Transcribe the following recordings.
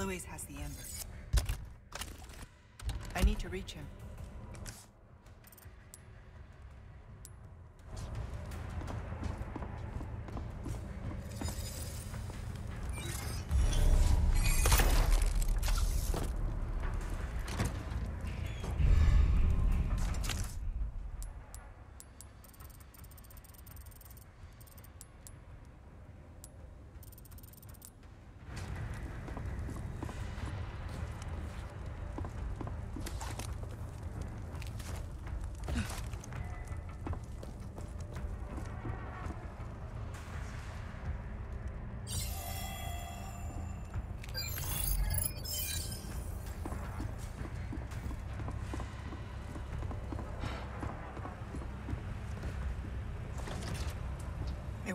Luis has the Amber. I need to reach him.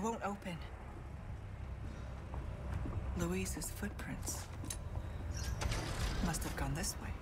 Won't open. Luis's footprints. Must have gone this way.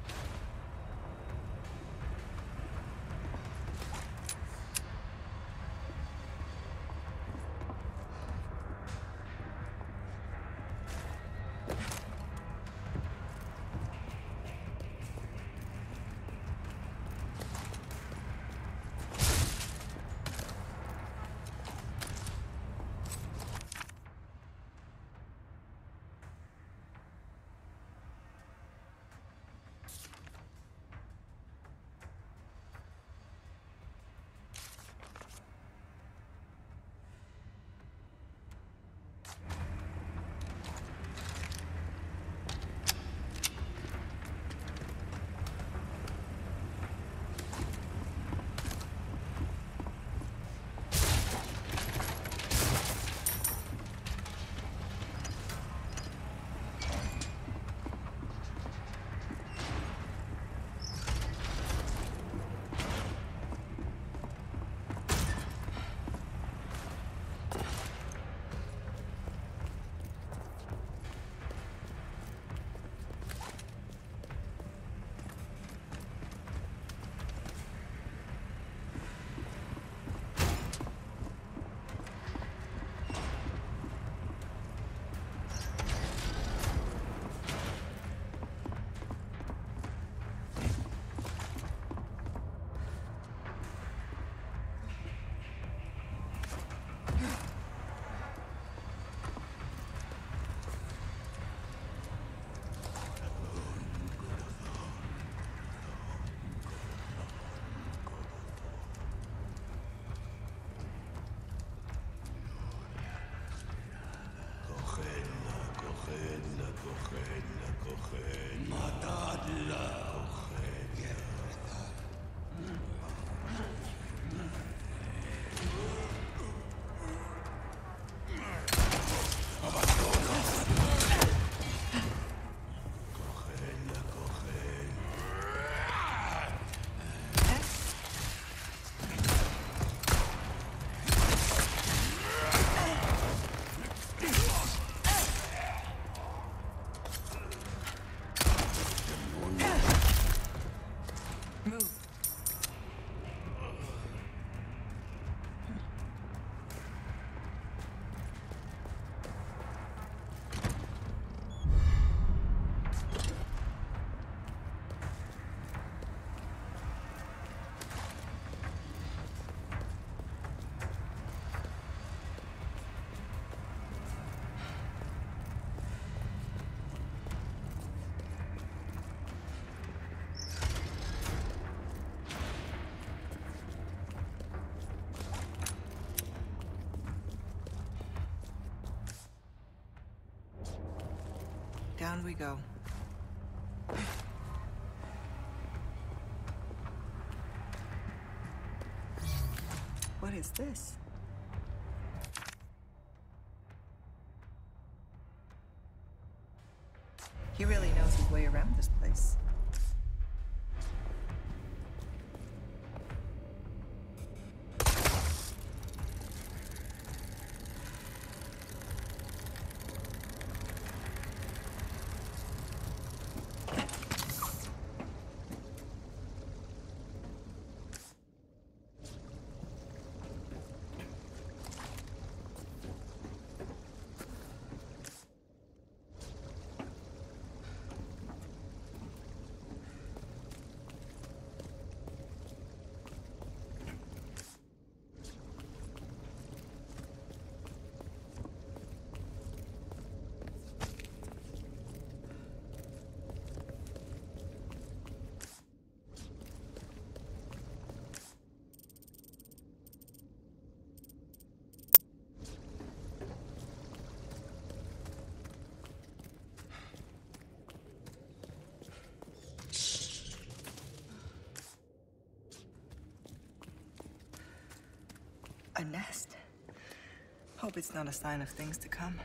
Down we go. What is this? A nest. Hope it's not a sign of things to come.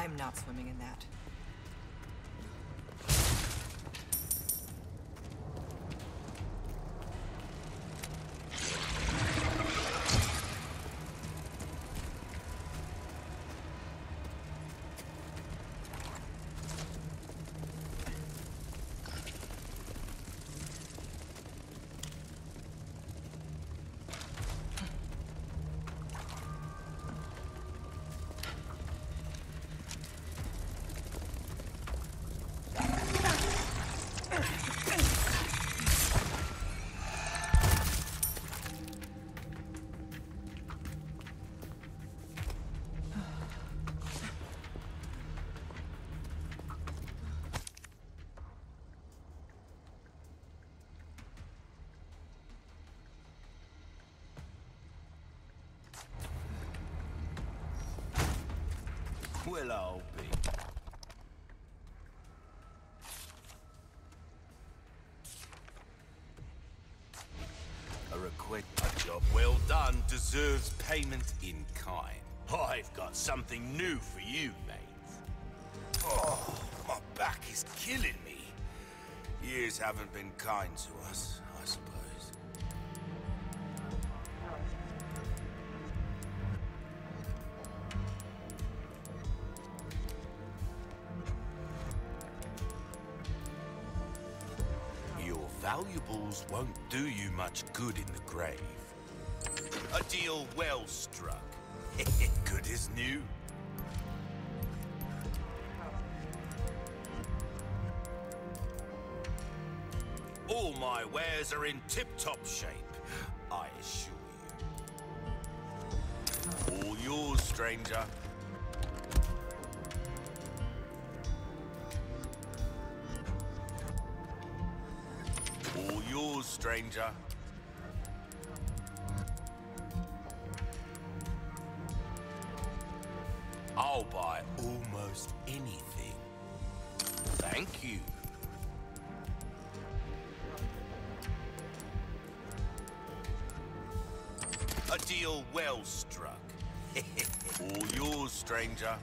I'm not swimming in that. Well, I'll be. A request, a job well done deserves payment in kind. I've got something new for you, mate. Oh, my back is killing me. Years haven't been kind to us, I suppose. Valuables won't do you much good in the grave. A deal well struck. good as new. All my wares are in tip-top shape, I assure you. All yours, stranger. Stranger. I'll buy almost anything. Thank you. A deal well struck. All yours, stranger.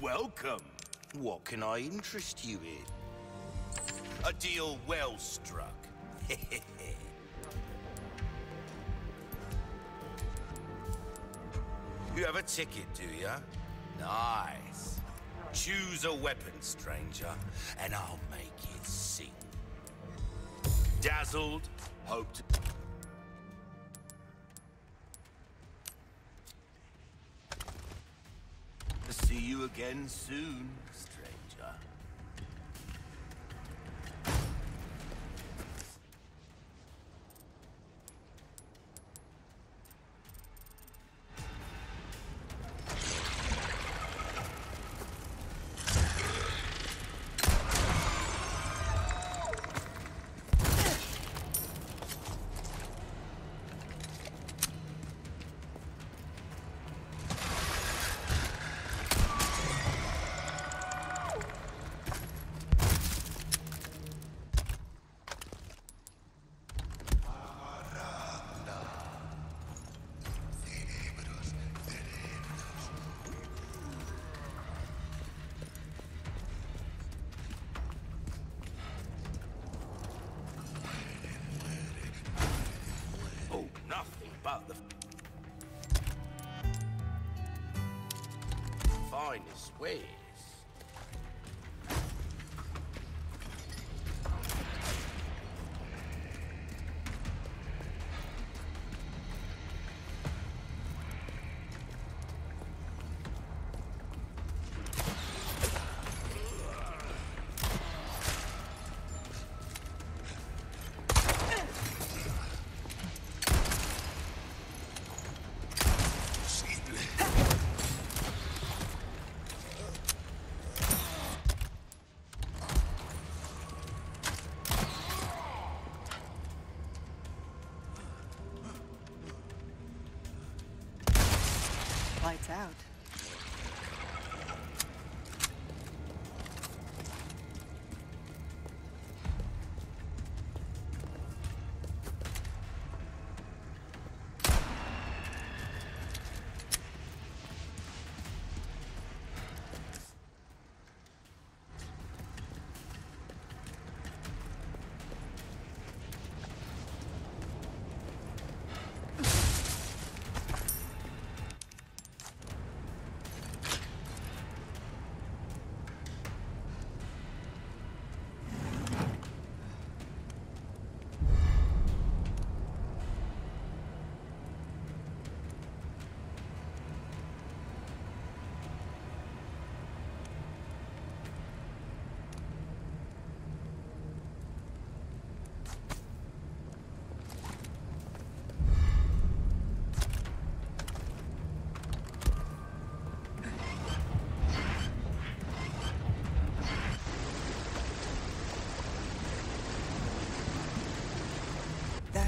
Welcome. What can I interest you in? A deal well struck. you have a ticket, do you? Nice. Choose a weapon, stranger, and I'll make it sing. Dazzled, hope again soon. Finest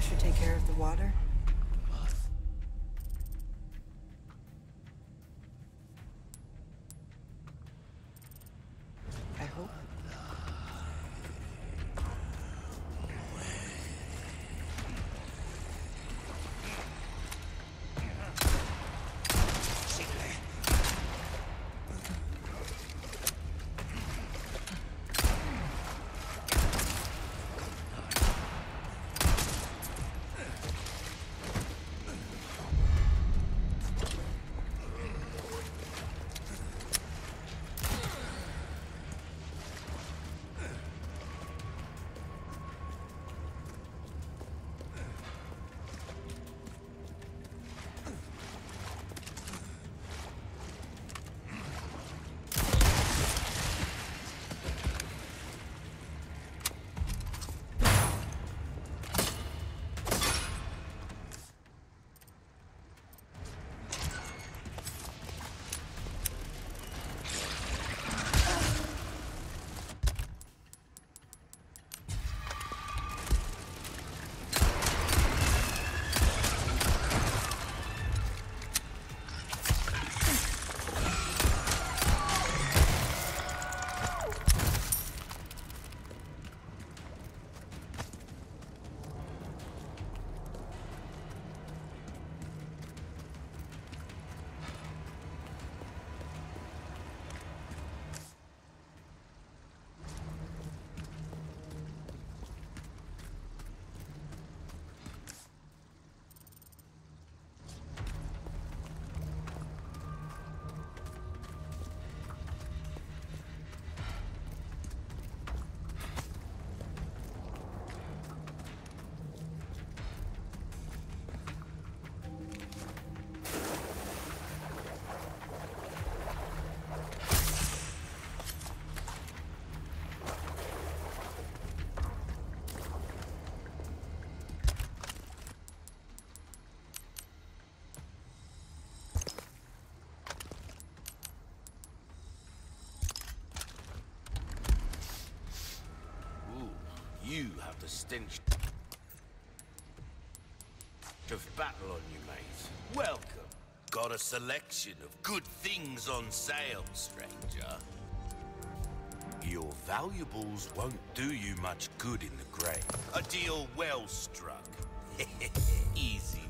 That should take care of the water. Stench of battle on you, mate. Welcome. Got a selection of good things on sale, stranger. Your valuables won't do you much good in the grave. A deal well struck. Easy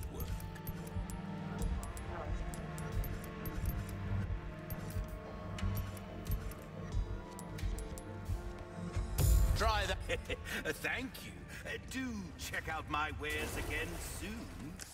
Thank you. Uh, Do check out my wares again soon.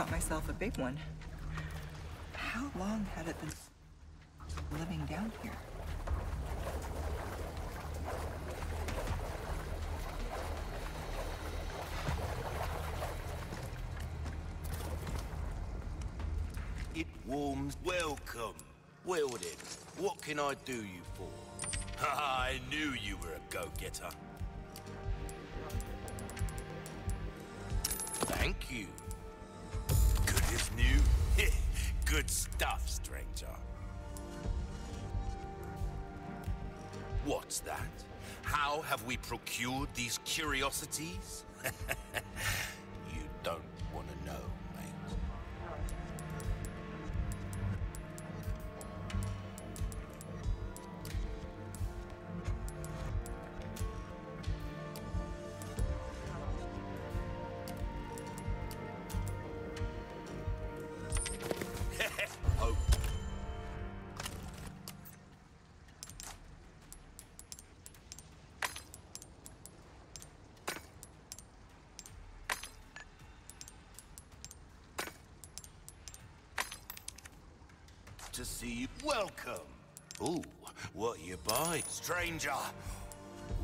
Caught myself a big one. How long had it been living down here? It warms. Welcome. Well then, what can I do you for? I knew you were a go-getter. Thank you. Good new. Good stuff, stranger. What's that? How have we procured these curiosities? stranger?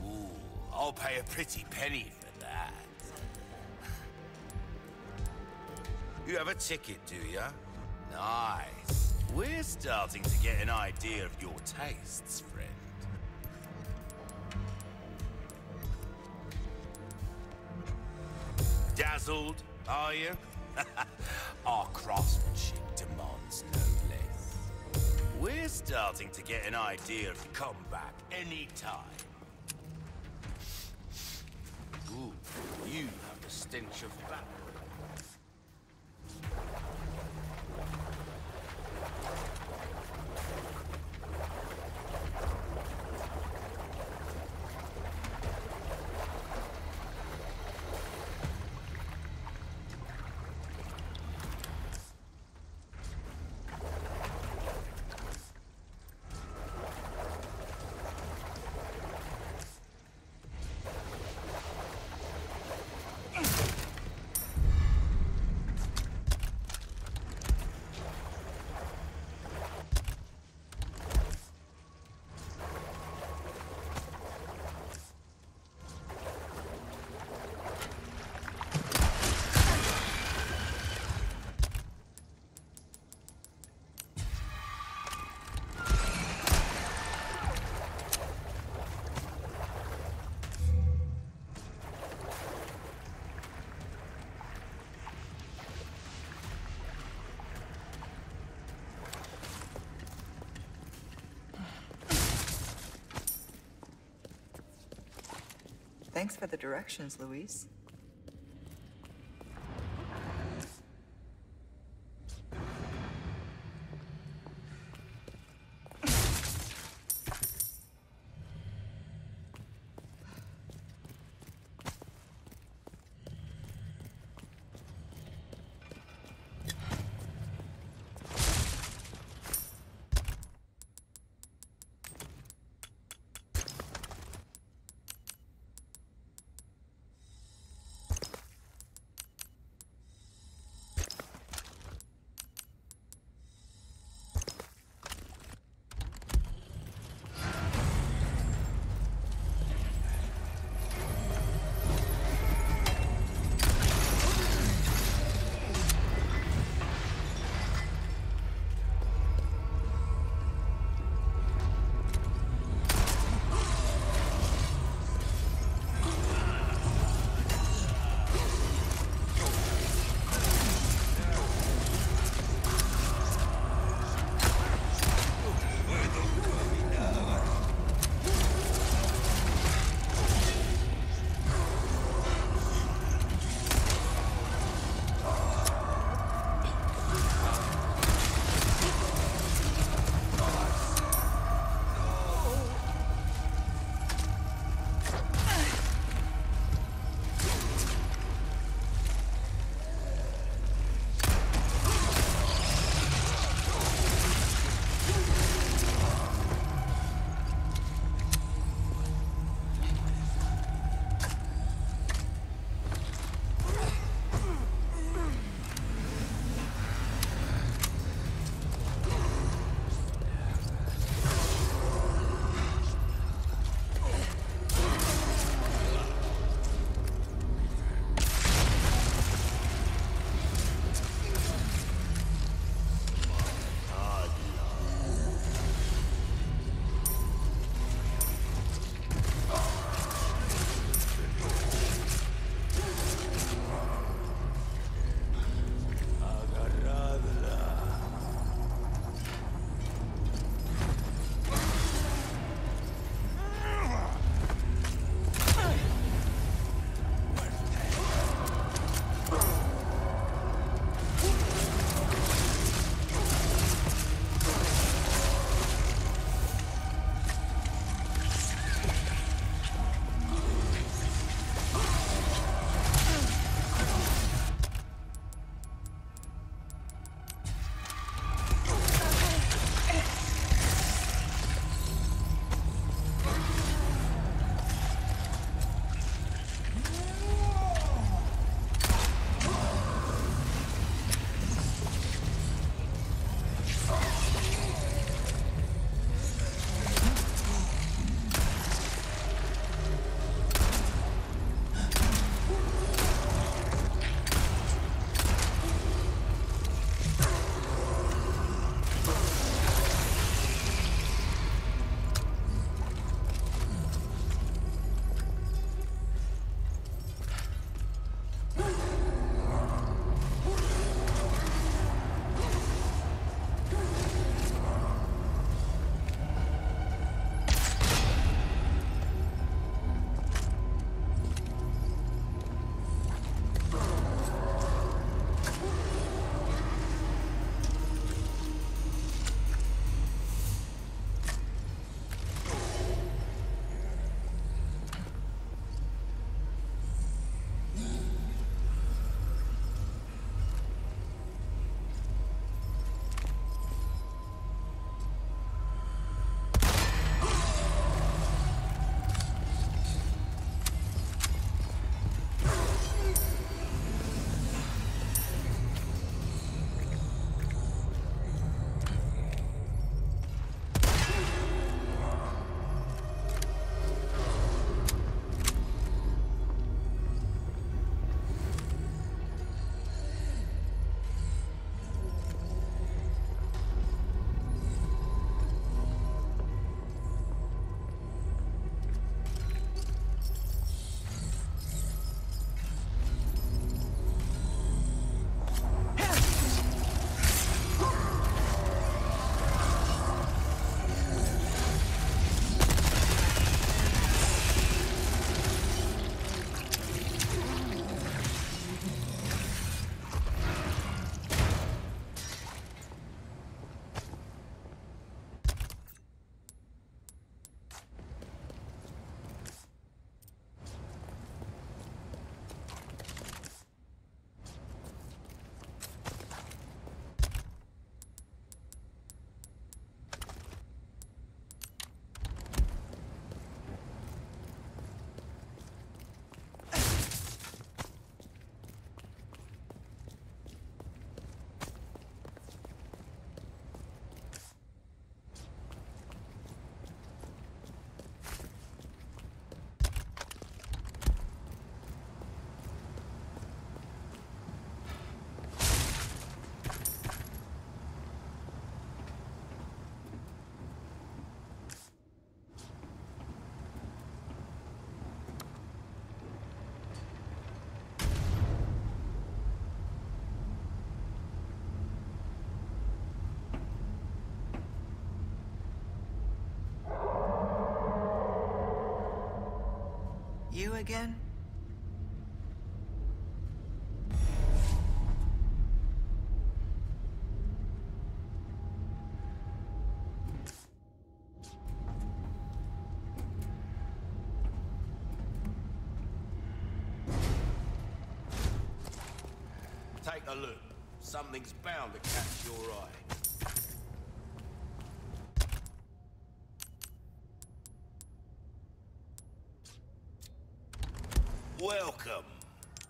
Ooh, I'll pay a pretty penny for that. You have a ticket, do you? Nice. We're starting to get an idea of your tastes, friend. Dazzled, are you? Our craftsmanship demands no less. We're starting to get an idea of come back anytime. Ooh, you have the stench of battle. Thanks for the directions, Luis. You again? Take a look. Something's bound to catch your eye. Welcome.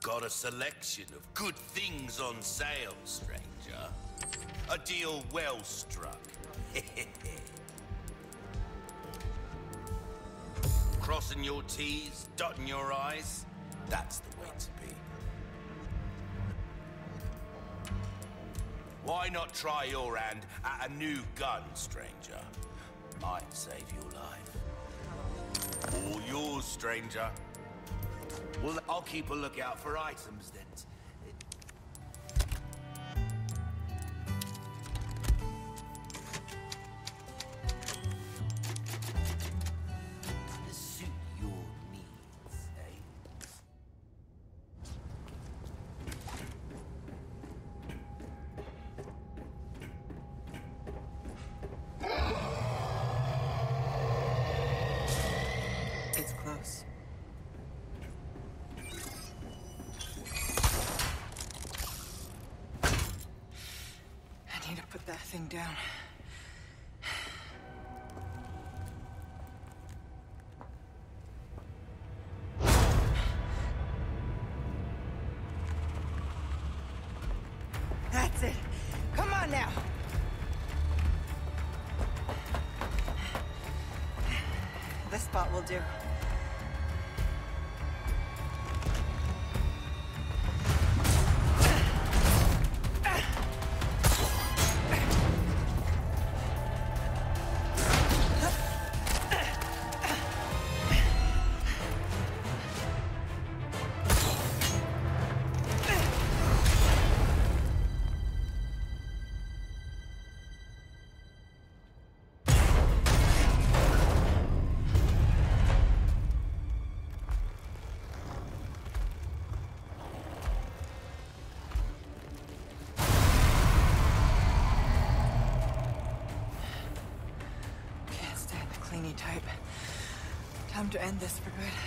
Got a selection of good things on sale, stranger. A deal well struck. Crossing your T's, dotting your I's, that's the way to be. Why not try your hand at a new gun, stranger? Might save your life. All yours, stranger. Well, I'll keep a lookout for items then. Thing down. That's it. Come on now. This spot will do. To end this for good.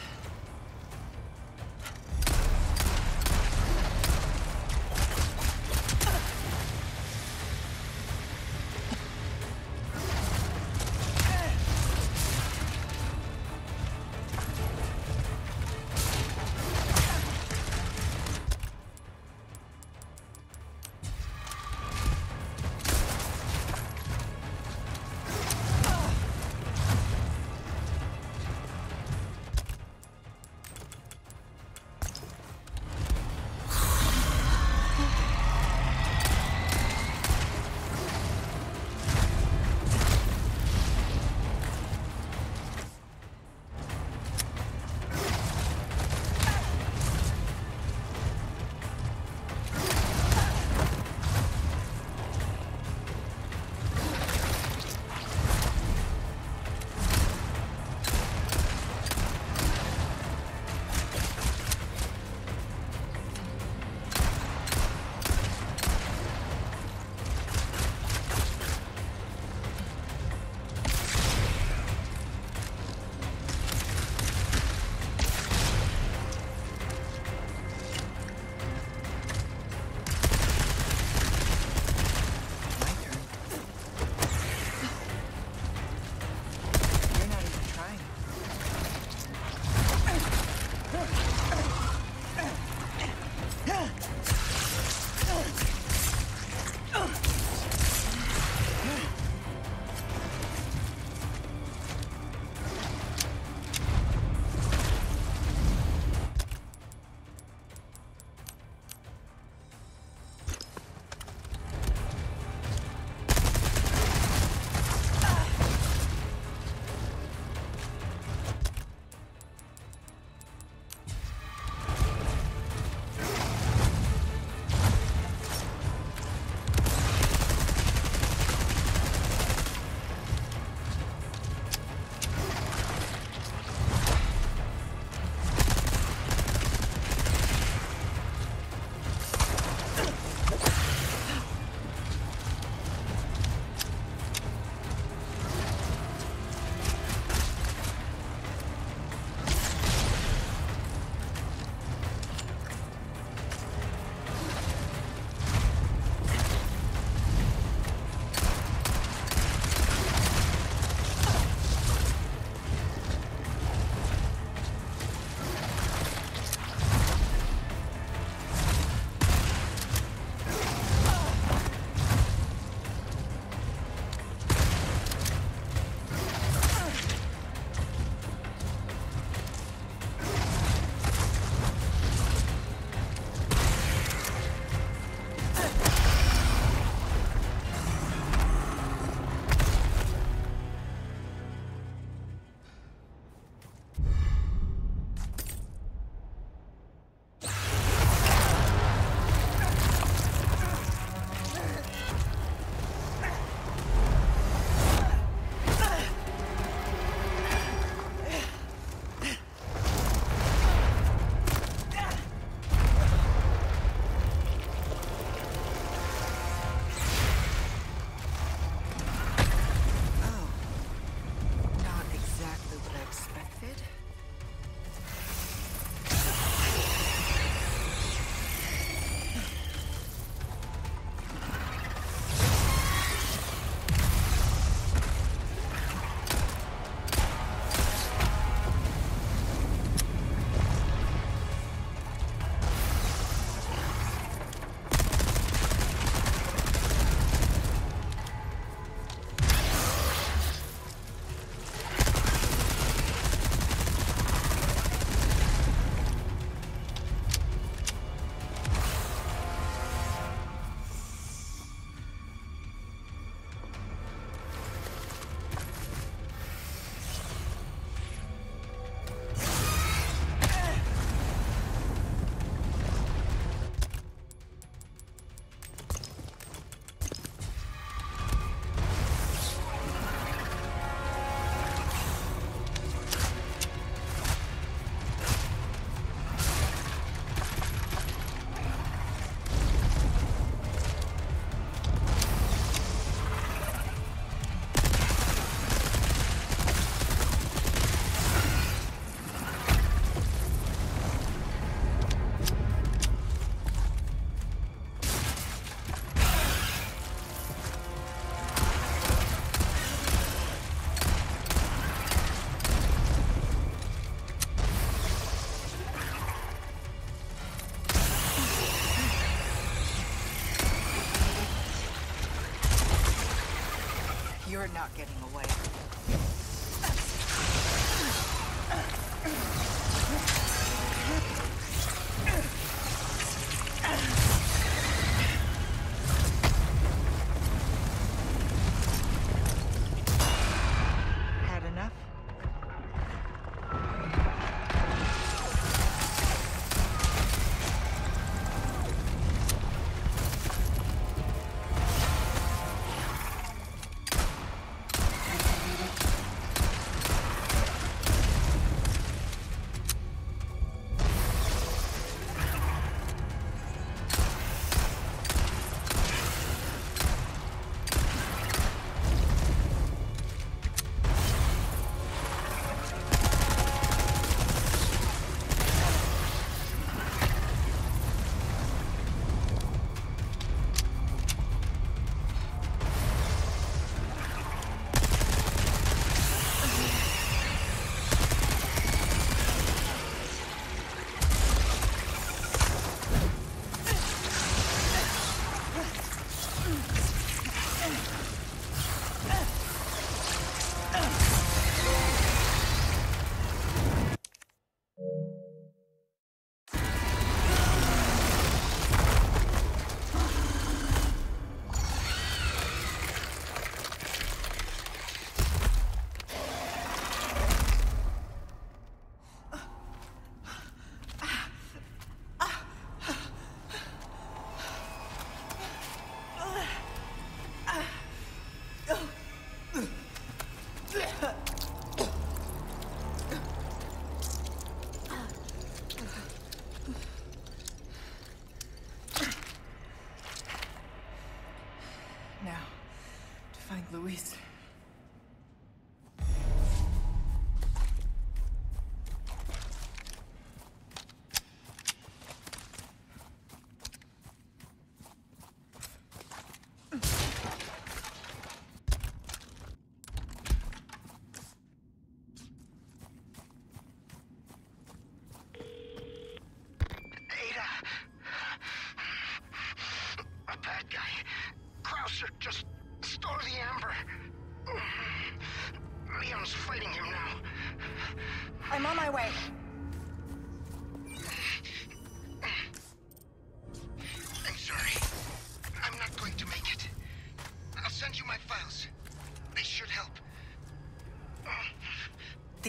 You're not getting away.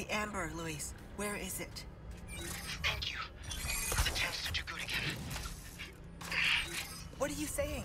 The amber, Luis. Where is it? Thank you. The tents to Jagut again. What are you saying?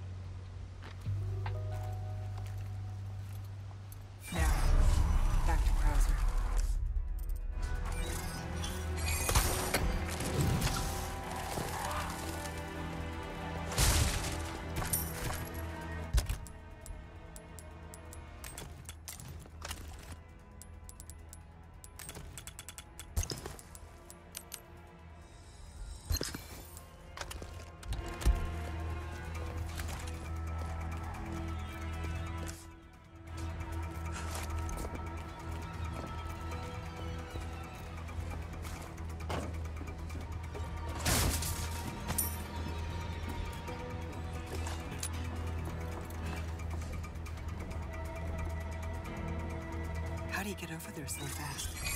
Do get over there so fast?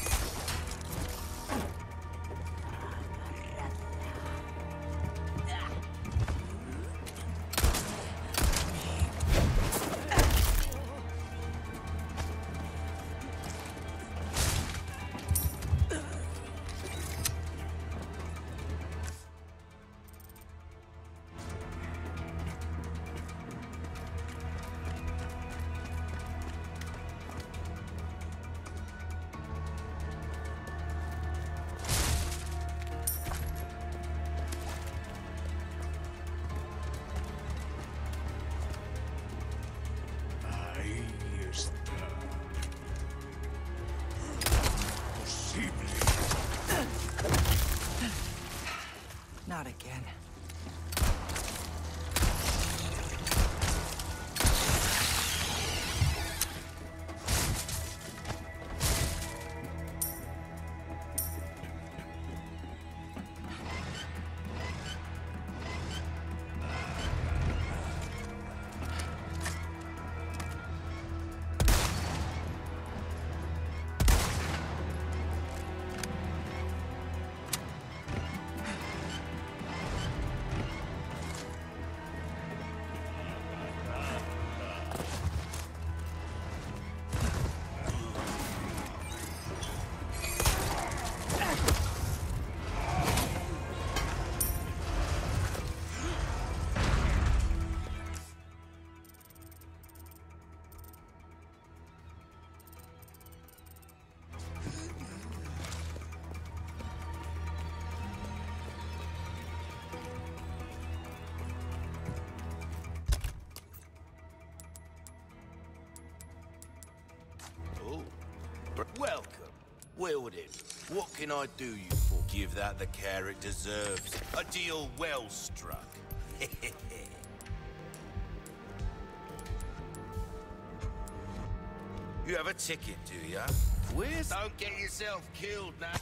Well then, what can I do you for? Give that the care it deserves. A deal well struck. you have a ticket, do ya? Where's... Don't get yourself killed now.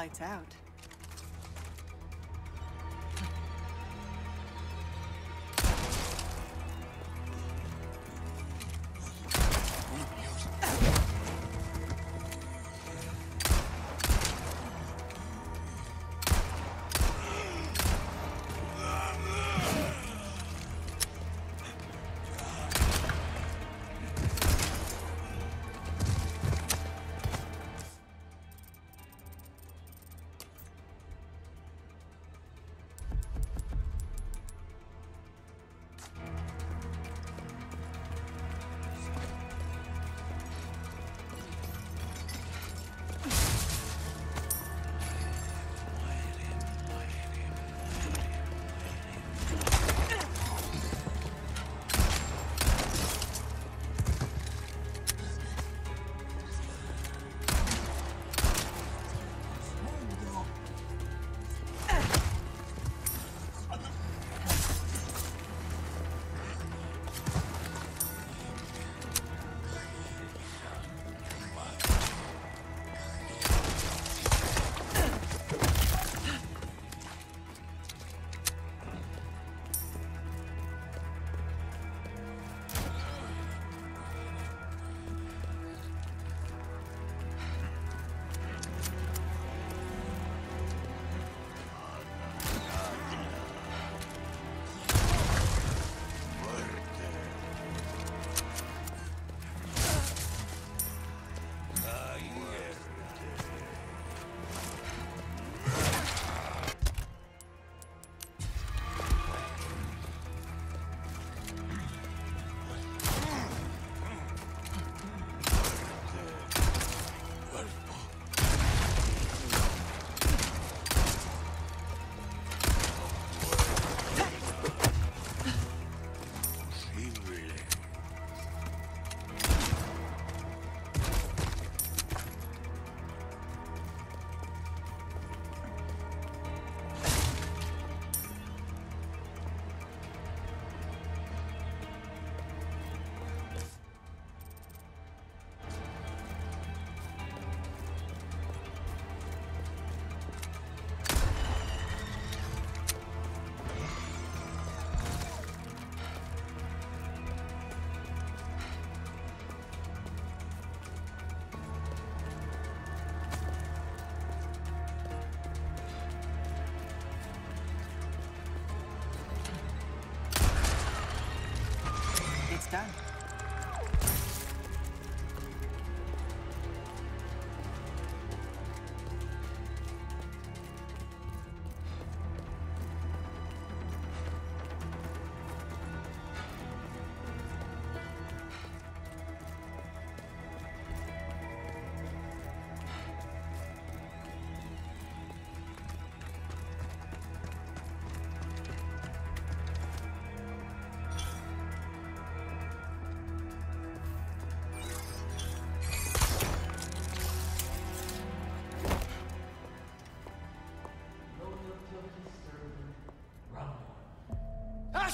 Lights out.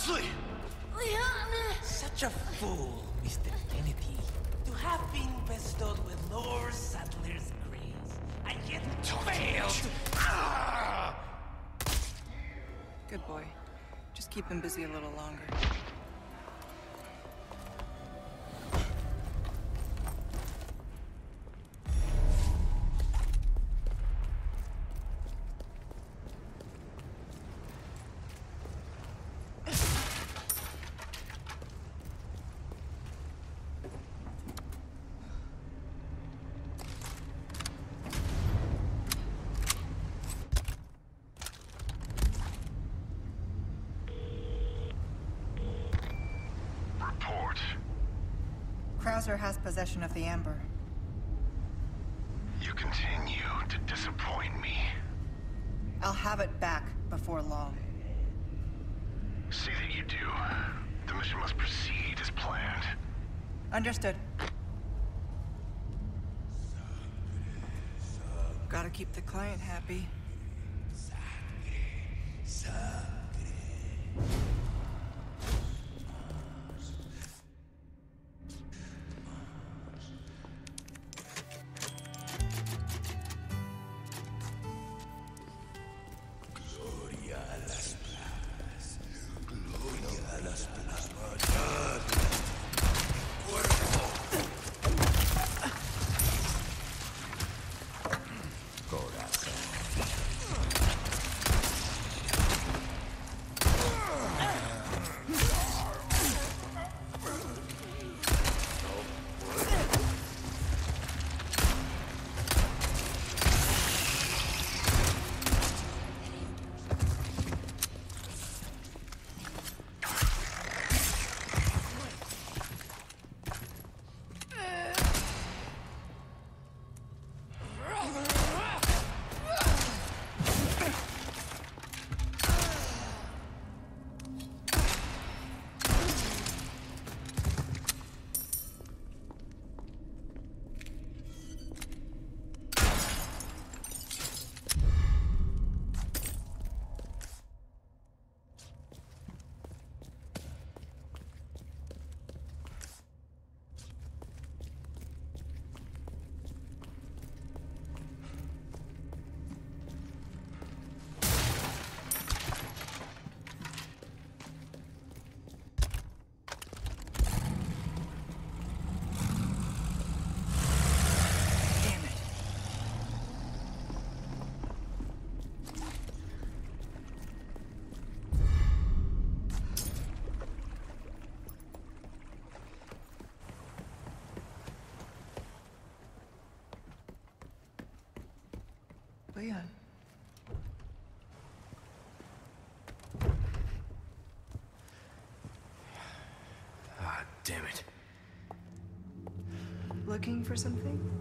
Ashley! Leon! Such a fool, Mr. Kennedy, to have been bestowed with Lord Saddler's grace, and yet failed. Ah! Good boy. Just keep him busy a little longer. Has possession of the Amber. You continue to disappoint me. I'll have it back before long. See that you do. The mission must proceed as planned. Understood. Gotta keep the client happy. Damn it. Looking for something?